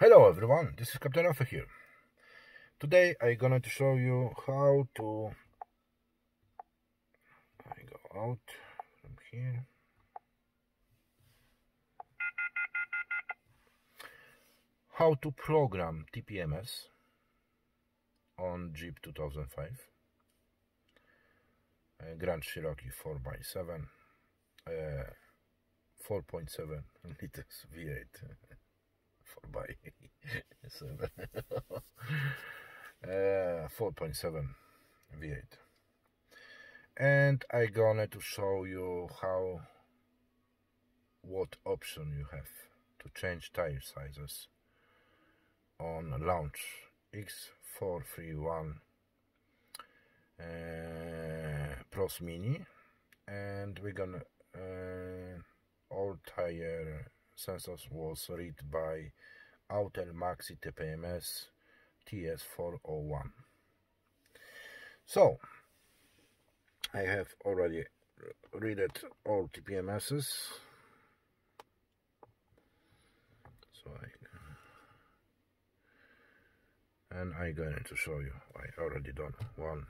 Hello everyone, this is Captain Raffe here. Today I'm gonna to show you how to I go out from here. How to program TPMS on Jeep 2005 uh, Grand Cherokee 4x7 uh, 4.7 liters V8 4 by 7 uh, 4.7 V8 and I gonna to show you how what option you have to change tire sizes on launch X431 uh, Pros Mini. And we're gonna uh, all tire sensors was read by Autel Maxi TPMS TS401. So, I have already read it all TPMSs. So I and I'm going to show you. I already done one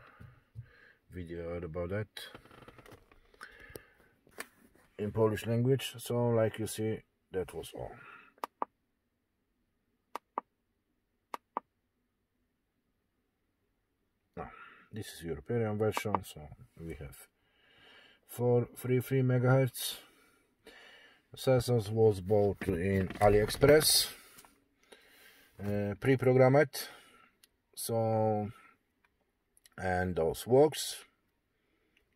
video about that in Polish language so like you see that was all now this is European version so we have for 33 megahertz. Sensors was bought in AliExpress uh, pre-programmed so and those works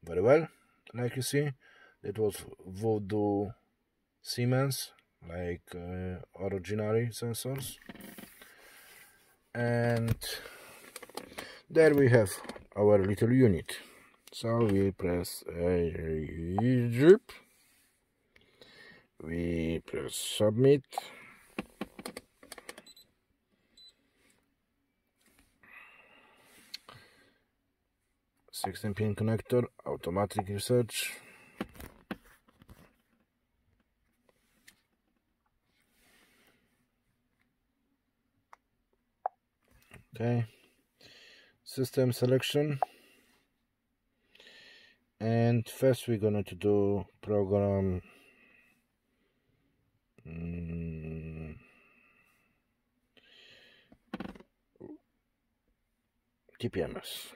very well like you see. It was VDO Siemens like uh, originary sensors. And there we have our little unit. So we press a we press submit. 16 pin connector automatic research. Okay system selection. And first we're going to do program mm, TPMS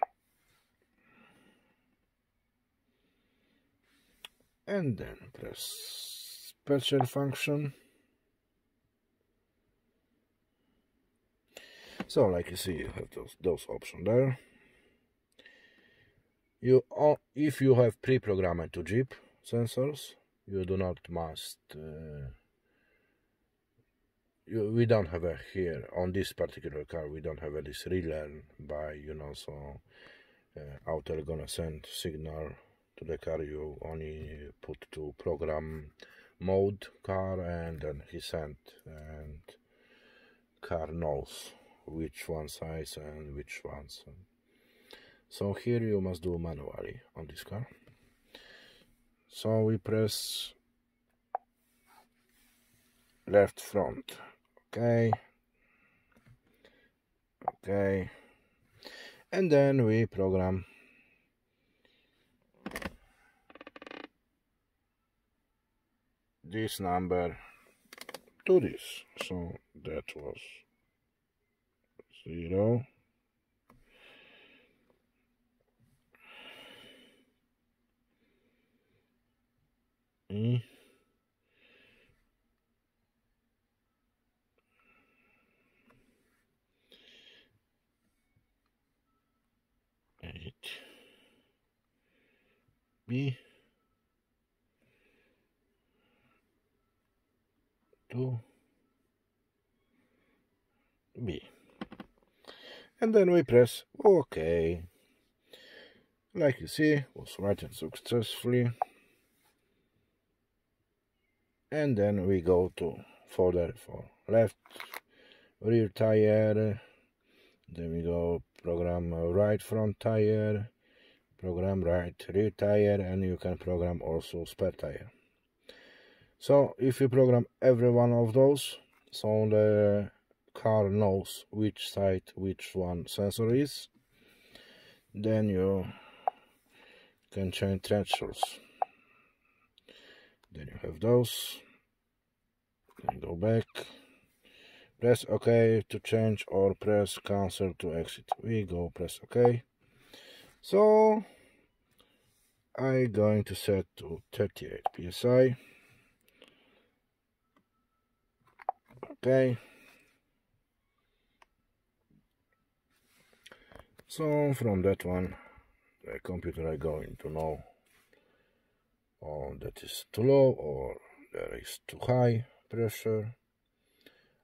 and then press special function so like you see you have those those options there. You if you have pre-programmed to jeep sensors you do not must uh, you, we don't have a here on this particular car we don't have a this relearn by you know so uh, Autel gonna send signal to the car you only put to program mode car and then he sent and car knows which one size and which ones. So here you must do manually on this car. So we press left front. Okay. Okay. And then we program. This number to this. So that was zero e eight B to B. And then we press OK. Like you see, was written successfully. And then we go to folder for left rear tire. Then we go program right front tire, program right rear tire, and you can program also spare tire so if you program every one of those so the car knows which side which one sensor is. Then you can change thresholds then you have those. Then go back. Press ok to change or press cancel to exit. We go press ok. So I'm going to set to 38 psi okay so from that one the computer are going to know oh, that is too low or there is too high pressure.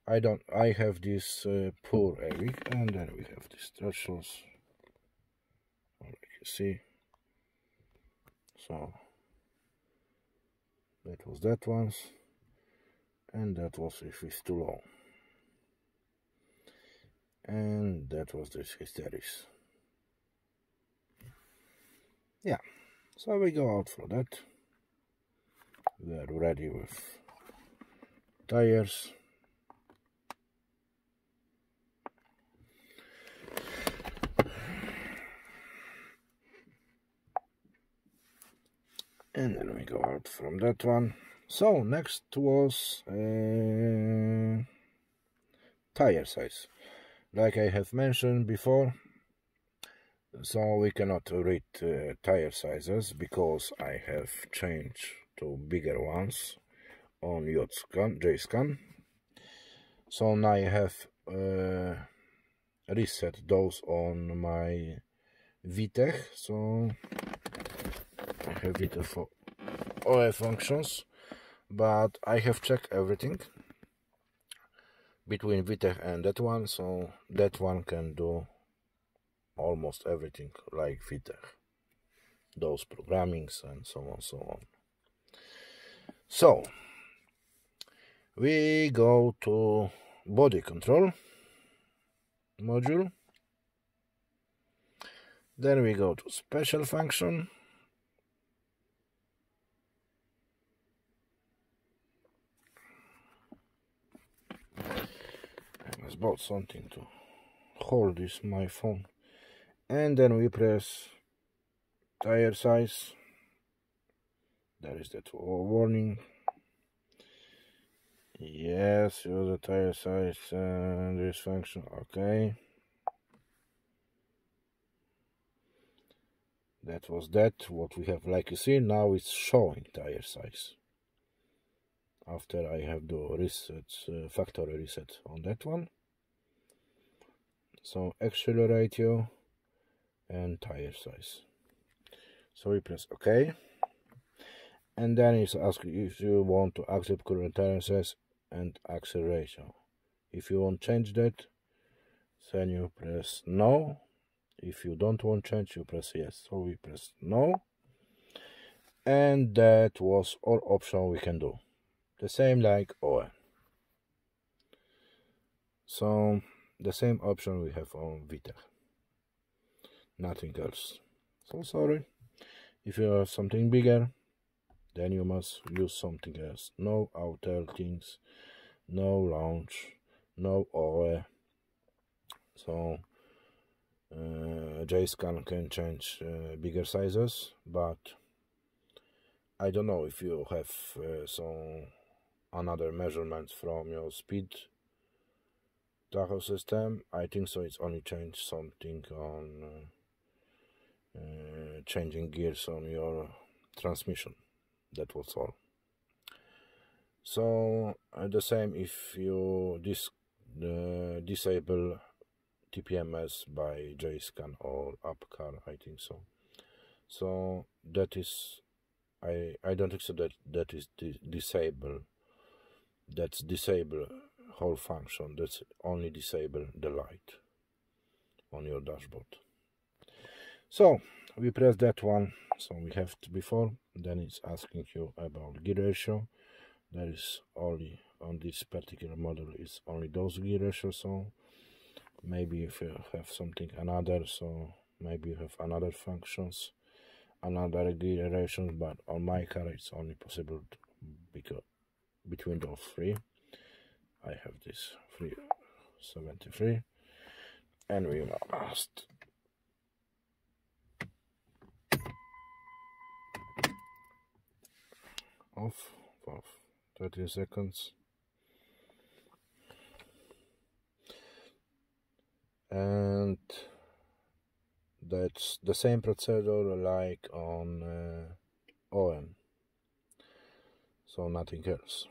I don't I have this uh, poor AVIC and then we have these thresholds. Like you see. So that was that one's and that was if it's too low. And that was this hysteresis yeah. So we go out for that. We are ready with tires. And then we go out from that one. So next was uh, tire size. Like I have mentioned before so we cannot read uh, tire sizes because I have changed to bigger ones on Yotscan, JScan so now I have uh, reset those on my wiTECH so I have it for OE functions but I have checked everything between wiTECH and that one. So that one can do almost everything like wiTECH those programmings and so on so on. So we go to body control module. Then we go to special function. I bought something to hold this my phone and then we press tire size. There is that warning. Yes use the tire size and this function okay. That was that what we have like you see now it's showing tire size. After I have the reset uh, factory reset on that one. So you and tire size. So we press ok. And then it's asking if you want to accept current tire size and acceleration. If you want to change that then you press no. If you don't want to change you press yes. So we press no. And that was all option we can do. The same like OE so the same option we have on wiTECH nothing else. So sorry. If you have something bigger then you must use something else. No Autel things no launch no OE so uh, JScan can change uh, bigger sizes but I don't know if you have uh, some another measurements from your speed tacho system. I think so. It's only changed something on uh, uh, changing gears on your transmission. That was all. So uh, the same if you dis uh, disable TPMS by JScan or AppCar I think so. So that is I I don't so that that is di disable that's disable whole function that's only disable the light on your dashboard so we press that one so we have to before then it's asking you about gear ratio. There is only on this particular model is only those gear ratio so maybe if you have something another so maybe you have another functions another gear ratio but on my car it's only possible because between those three I have this 373 and we must off for 30 seconds. And that's the same procedure like on uh, OM so nothing else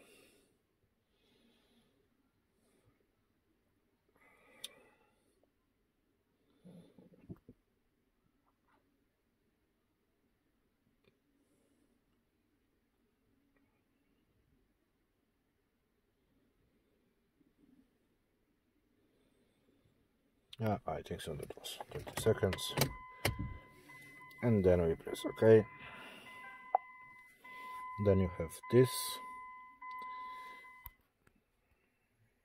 Yeah, I think so. That was 30 seconds. And then we press OK. Then you have this.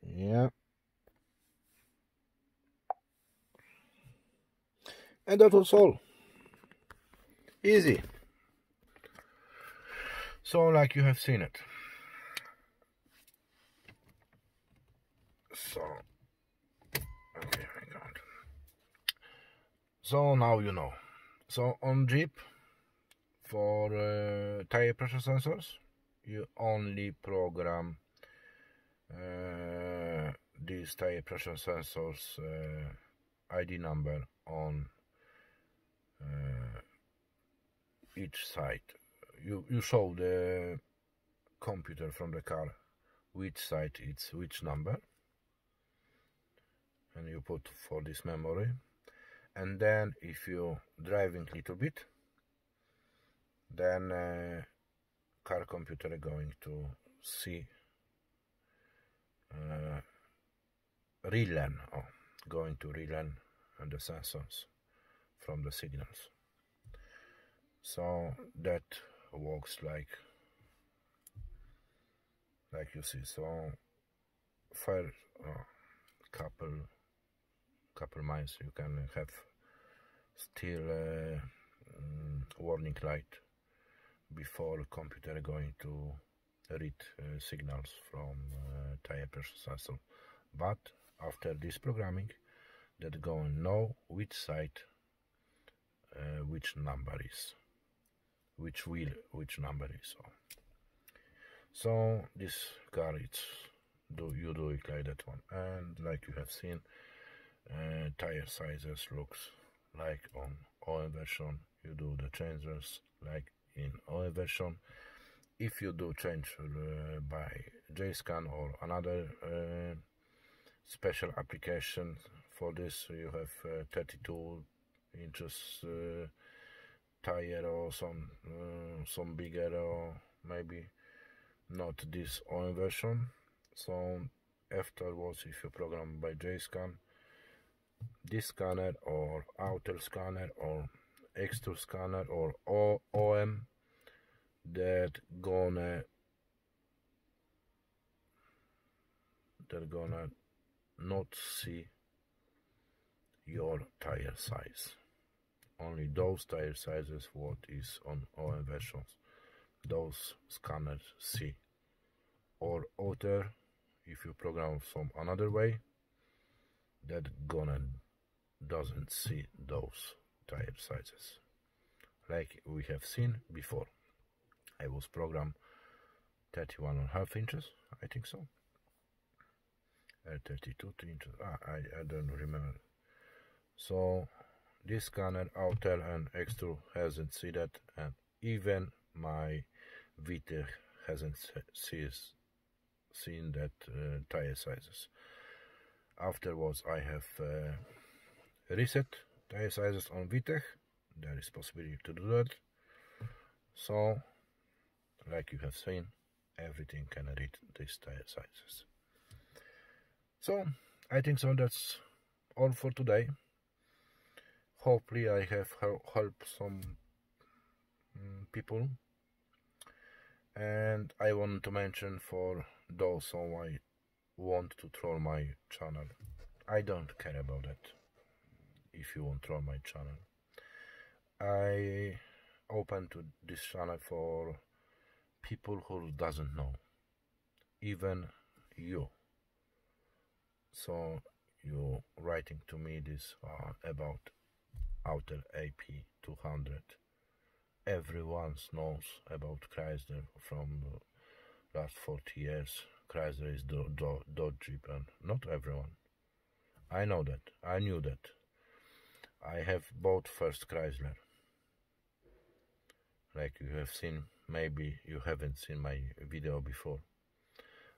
Yeah. And that was all. Easy. So, like you have seen it. So, so now you know. So on jeep for uh, tire pressure sensors you only program uh, these tire pressure sensors uh, id number on uh, each side. You you show the computer from the car which side it's which number and you put for this memory and then if you driving little bit then uh, car computer going to see uh, relearn oh, going to relearn the sensors from the signals. So that works like like you see. So for oh, couple couple miles you can have still uh, um, warning light before computer going to read uh, signals from uh, tire pressure sensor but after this programming that going know which side uh, which number is which wheel which number is on. So this car it's do you do it like that one. And like you have seen uh, tire sizes looks like on OM version. You do the changes like in OM version. If you do change uh, by JScan or another uh, special application for this you have uh, 32 inches uh, tire or some uh, some bigger or maybe not this OM version. So afterwards if you program by JScan this scanner or Autel scanner or extra scanner or OM that gonna they're gonna not see your tire size. Only those tire sizes what is on OM versions. Those scanners see. Or other if you program some another way that gonna doesn't see those tire sizes. Like we have seen before. I was programmed 31 and a half inches I think so. Uh, 32 inches ah, I, I don't remember. So this scanner Autel and extra hasn't seen that and even my wiTECH hasn't sees, seen that uh, tire sizes afterwards I have uh, reset tire sizes on wiTECH there is possibility to do that. So like you have seen everything can read these tire sizes so I think so that's all for today. Hopefully I have helped some um, people. And I want to mention for those who I want to troll my channel. I don't care about that. If you want to troll my channel, I open to this channel for people who doesn't know, even you. So you writing to me this uh, about Autel AP 200 everyone knows about Chrysler from last 40 years Chrysler is do, do, dodgy and not everyone. I know that. I knew that. I have bought first Chrysler. Like you have seen maybe you haven't seen my video before.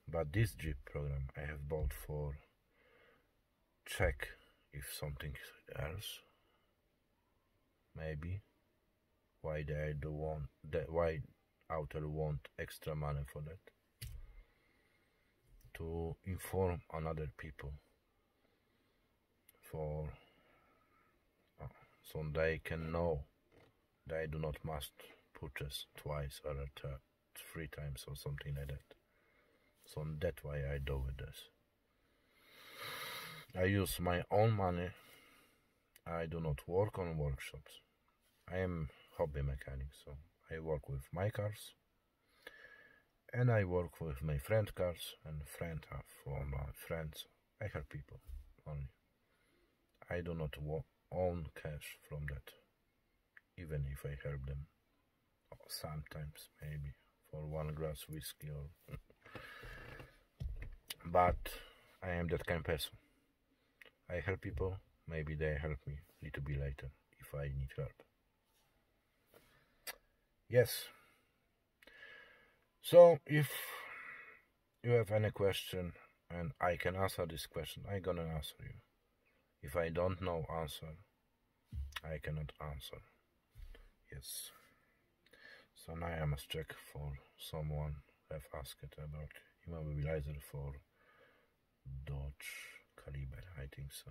But this Jeep program I have bought for check if something else. Maybe. Why they do want why Autel want extra money for that to inform another people for uh, so they can know they do not must purchase twice or three times or something like that so that's why I do with this I use my own money. I do not work on workshops. I am hobby mechanic, so I work with my cars and I work with my friend cars and friend uh, for my friends. I help people only. I do not own cash from that, even if I help them. Sometimes, maybe for one glass whiskey or. but I am that kind of person. I help people, maybe they help me a little bit later if I need help. Yes. So if you have any question and I can answer this question, I'm gonna answer you. If I don't know answer, I cannot answer. Yes. So now I must check for someone have asked about immobilizer for Dodge caliber I think so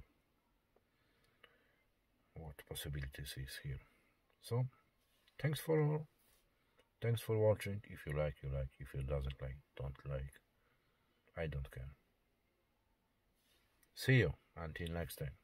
what possibilities is here so thanks for all thanks for watching. If you like you like. If you doesn't like don't like. I don't care. See you. Until next time